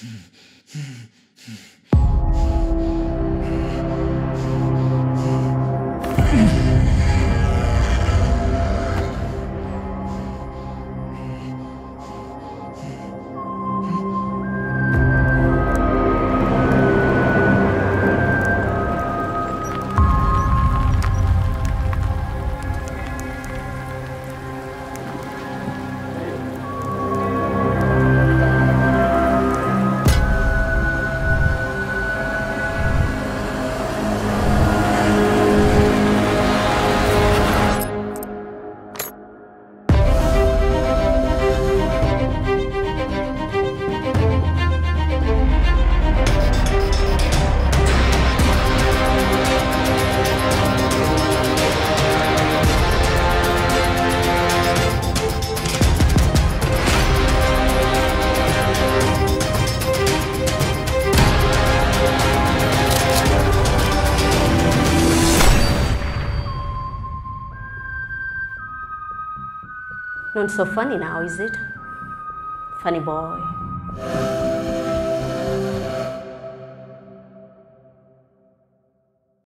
はあはあ。Not so funny now, is it? Funny boy.